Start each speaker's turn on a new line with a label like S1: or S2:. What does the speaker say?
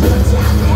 S1: Good job.